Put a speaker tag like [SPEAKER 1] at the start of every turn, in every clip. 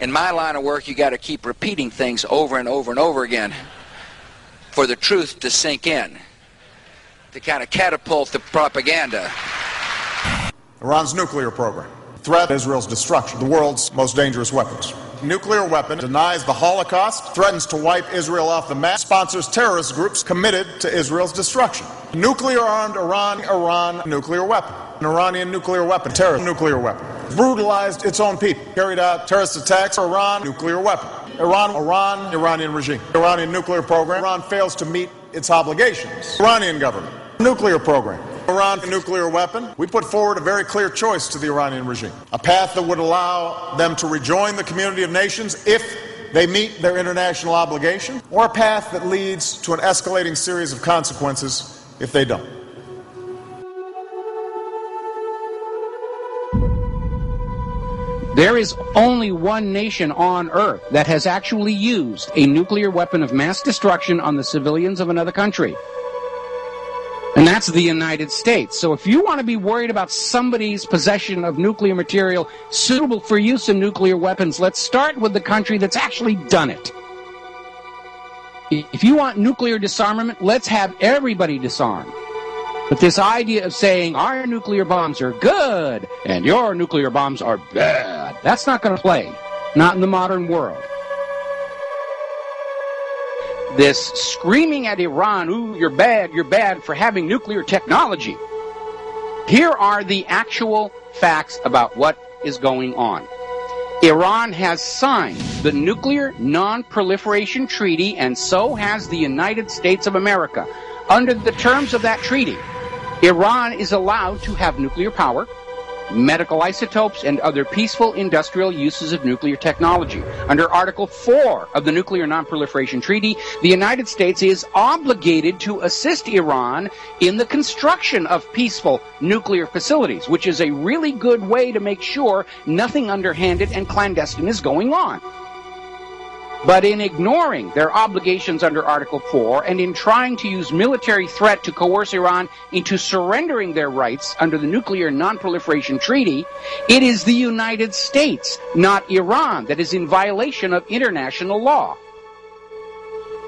[SPEAKER 1] In my line of work, you got to keep repeating things over and over and over again for the truth to sink in, to kind of catapult the propaganda.
[SPEAKER 2] Iran's nuclear program. Threat Israel's destruction, the world's most dangerous weapons. Nuclear weapon denies the Holocaust, threatens to wipe Israel off the map, sponsors terrorist groups committed to Israel's destruction. Nuclear armed Iran, Iran nuclear weapon. An Iranian nuclear weapon, terrorist nuclear weapon. Brutalized its own people, carried out terrorist attacks, Iran nuclear weapon. Iran, Iran, Iranian regime. Iranian nuclear program. Iran fails to meet its obligations. Iranian government. Nuclear program. Iran nuclear weapon. We put forward a very clear choice to the Iranian regime. A path that would allow them to rejoin the community of nations if they meet their international obligation, or a path that leads to an escalating series of consequences if they don't.
[SPEAKER 3] There is only one nation on earth that has actually used a nuclear weapon of mass destruction on the civilians of another country. And that's the United States. So if you want to be worried about somebody's possession of nuclear material suitable for use in nuclear weapons, let's start with the country that's actually done it. If you want nuclear disarmament, let's have everybody disarm. But this idea of saying our nuclear bombs are good and your nuclear bombs are bad, that's not going to play. Not in the modern world. This screaming at Iran, ooh, you're bad, you're bad for having nuclear technology. Here are the actual facts about what is going on. Iran has signed the Nuclear Non-Proliferation Treaty, and so has the United States of America. Under the terms of that treaty, Iran is allowed to have nuclear power, medical isotopes, and other peaceful industrial uses of nuclear technology. Under Article 4 of the Nuclear Non-Proliferation Treaty, the United States is obligated to assist Iran in the construction of peaceful nuclear facilities, which is a really good way to make sure nothing underhanded and clandestine is going on. But in ignoring their obligations under Article 4 and in trying to use military threat to coerce Iran into surrendering their rights under the Nuclear Non-Proliferation Treaty, it is the United States, not Iran, that is in violation of international law.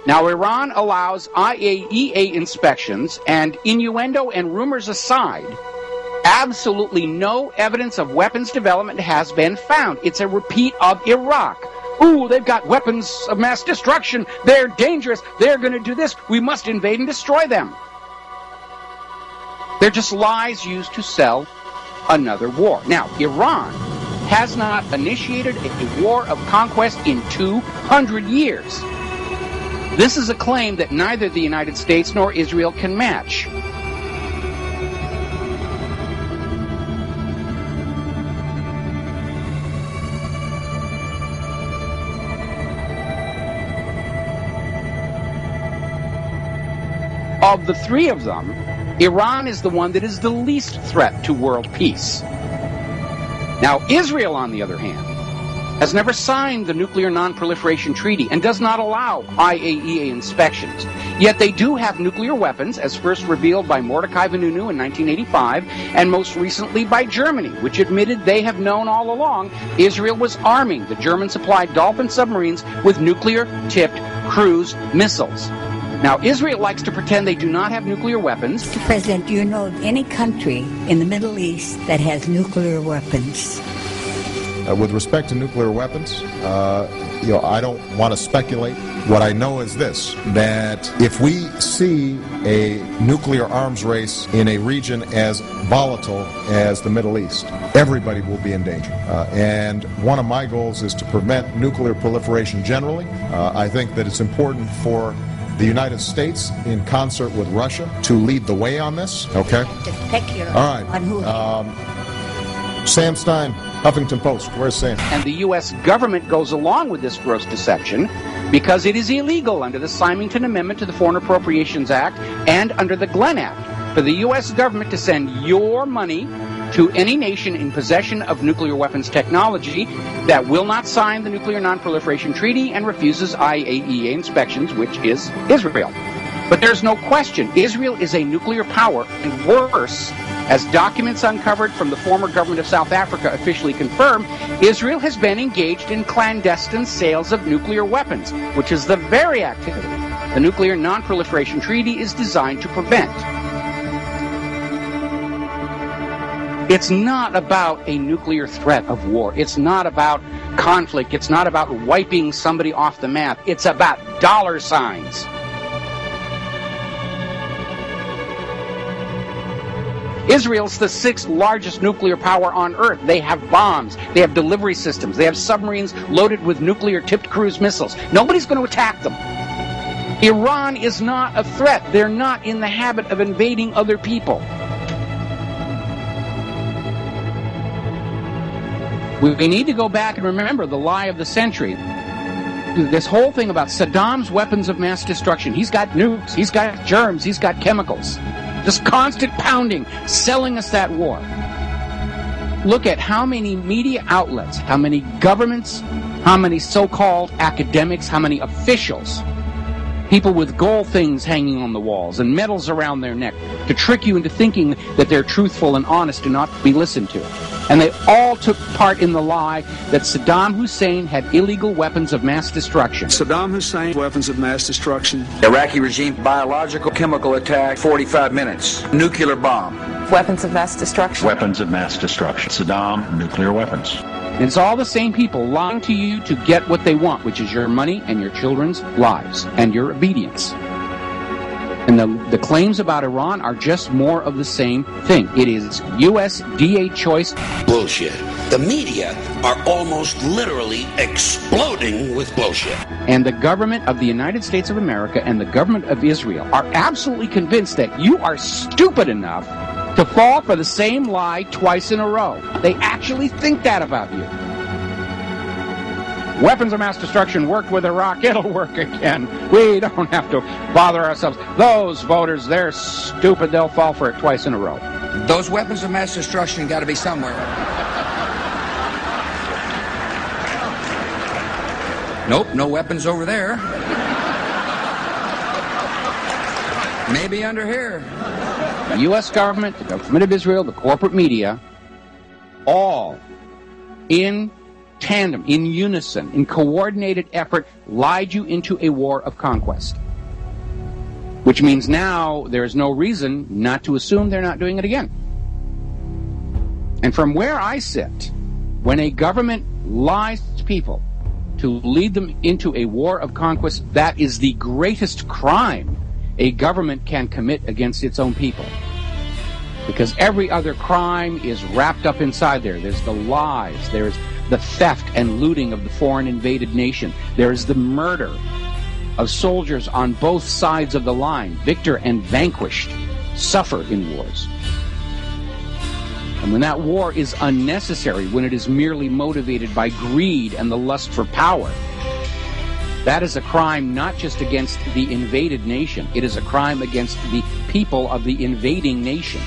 [SPEAKER 3] Now, Iran allows IAEA inspections, and innuendo and rumors aside, absolutely no evidence of weapons development has been found. It's a repeat of Iraq Ooh, they've got weapons of mass destruction. They're dangerous. They're going to do this. We must invade and destroy them. They're just lies used to sell another war. Now, Iran has not initiated a war of conquest in 200 years. This is a claim that neither the United States nor Israel can match. Of the three of them, Iran is the one that is the least threat to world peace. Now, Israel, on the other hand, has never signed the Nuclear Non-Proliferation Treaty and does not allow IAEA inspections. Yet they do have nuclear weapons, as first revealed by Mordecai Vanunu in 1985, and most recently by Germany, which admitted they have known all along Israel was arming the German-supplied Dolphin submarines with nuclear-tipped cruise missiles. Now, Israel likes to pretend they do not have nuclear weapons.
[SPEAKER 4] Mr. President, do you know of any country in the Middle East that has nuclear weapons?
[SPEAKER 2] Uh, with respect to nuclear weapons, uh, you know, I don't want to speculate. What I know is this: that if we see a nuclear arms race in a region as volatile as the Middle East, everybody will be in danger. Uh, and one of my goals is to prevent nuclear proliferation generally. Uh, I think that it's important for the United States, in concert with Russia, to lead the way on this. Okay.
[SPEAKER 4] Just pick your
[SPEAKER 2] All right. Um, Sam Stein, Huffington Post. Where's Sam?
[SPEAKER 3] And the U.S. government goes along with this gross deception because it is illegal under the Symington Amendment to the Foreign Appropriations Act and under the Glenn Act for the U.S. government to send your money to any nation in possession of nuclear weapons technology that will not sign the Nuclear Non-Proliferation Treaty and refuses IAEA inspections, which is Israel. But there's no question, Israel is a nuclear power, and worse, As documents uncovered from the former government of South Africa officially confirm, Israel has been engaged in clandestine sales of nuclear weapons, which is the very activity the Nuclear Non-Proliferation Treaty is designed to prevent. It's not about a nuclear threat of war. It's not about conflict. It's not about wiping somebody off the map. It's about dollar signs. Israel's the sixth largest nuclear power on Earth. They have bombs, they have delivery systems, they have submarines loaded with nuclear tipped cruise missiles. Nobody's going to attack them. Iran is not a threat. They're not in the habit of invading other people. We need to go back and remember the lie of the century. This whole thing about Saddam's weapons of mass destruction. He's got nukes, he's got germs, he's got chemicals. Just constant pounding, selling us that war. Look at how many media outlets, how many governments, how many so called academics, how many officials people with gold things hanging on the walls and medals around their neck to trick you into thinking that they're truthful and honest and not to be listened to. And they all took part in the lie that Saddam Hussein had illegal weapons of mass destruction.
[SPEAKER 5] Saddam Hussein, weapons of mass destruction.
[SPEAKER 1] Iraqi regime, biological chemical attack, 45 minutes. Nuclear bomb.
[SPEAKER 6] Weapons of mass destruction.
[SPEAKER 7] Weapons of mass destruction. Saddam, nuclear weapons.
[SPEAKER 3] And it's all the same people lying to you to get what they want, which is your money and your children's lives and your obedience. And the, the claims about Iran are just more of the same thing. It is U.S. DA choice.
[SPEAKER 8] Bullshit. The media are almost literally exploding with bullshit.
[SPEAKER 3] And the government of the United States of America and the government of Israel are absolutely convinced that you are stupid enough to fall for the same lie twice in a row. They actually think that about you. Weapons of mass destruction worked with Iraq. It'll work again. We don't have to bother ourselves. Those voters, they're stupid. They'll fall for it twice in a row.
[SPEAKER 1] Those weapons of mass destruction got to be somewhere. Nope, no weapons over there. Maybe under here.
[SPEAKER 3] The U.S. government, the government of Israel, the corporate media, all in tandem, in unison, in coordinated effort, lied you into a war of conquest. Which means now there is no reason not to assume they're not doing it again. And from where I sit, when a government lies to people to lead them into a war of conquest, that is the greatest crime a government can commit against its own people. Because every other crime is wrapped up inside there. There's the lies, there's the theft and looting of the foreign invaded nation, there's the murder of soldiers on both sides of the line. Victor and vanquished suffer in wars. And when that war is unnecessary, when it is merely motivated by greed and the lust for power, that is a crime not just against the invaded nation, it is a crime against the people of the invading nation.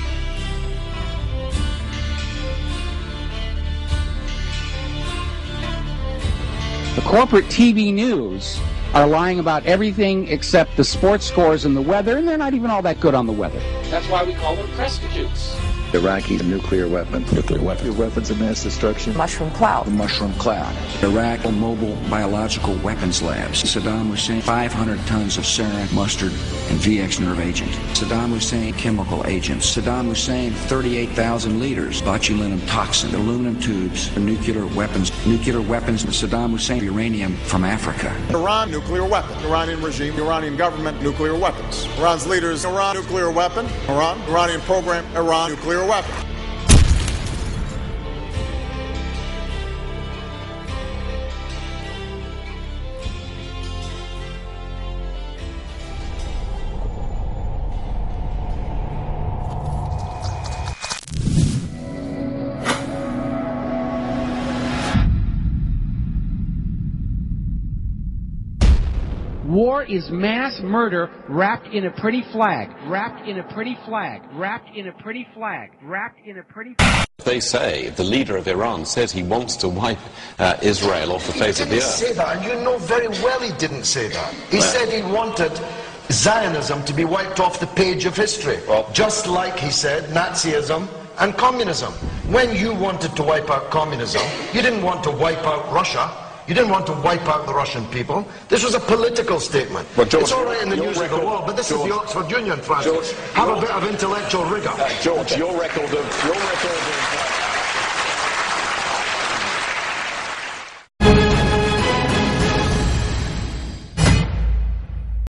[SPEAKER 3] The corporate TV news are lying about everything except the sports scores and the weather, and they're not even all that good on the weather. That's why we call them prostitutes.
[SPEAKER 7] Iraqi nuclear weapons.
[SPEAKER 9] Nuclear weapons. Weapons of mass destruction.
[SPEAKER 6] Mushroom cloud.
[SPEAKER 1] The mushroom cloud. Iraq mobile biological weapons labs. Saddam Hussein 500 tons of sarin, mustard, and VX nerve agent. Saddam Hussein chemical agents. Saddam Hussein 38,000 liters botulinum toxin. Aluminum tubes. Nuclear weapons. Nuclear weapons. Saddam Hussein uranium from Africa.
[SPEAKER 2] Iran nuclear weapon. Iranian regime. Iranian government nuclear weapons. Iran's leaders. Iran nuclear weapon. Iran. Iranian program. Iran nuclear weapon.
[SPEAKER 3] War is mass murder wrapped in a pretty flag. Wrapped in a pretty flag. Wrapped in a pretty flag. Wrapped in a pretty flag.
[SPEAKER 10] They say the leader of Iran says he wants to wipe uh, Israel off the face
[SPEAKER 11] he
[SPEAKER 10] of the
[SPEAKER 11] didn't
[SPEAKER 10] earth.
[SPEAKER 11] say that, and you know very well he didn't say that. He said he wanted Zionism to be wiped off the page of history. Well, just like, he said, Nazism and communism. When you wanted to wipe out communism, you didn't want to wipe out Russia. You didn't want to wipe out the Russian people. This was a political statement. George, it's all right in the news record, of the world, but this George, is the Oxford Union, Francis. George, Have a bit of intellectual rigour.
[SPEAKER 10] Uh, George, your record of your record of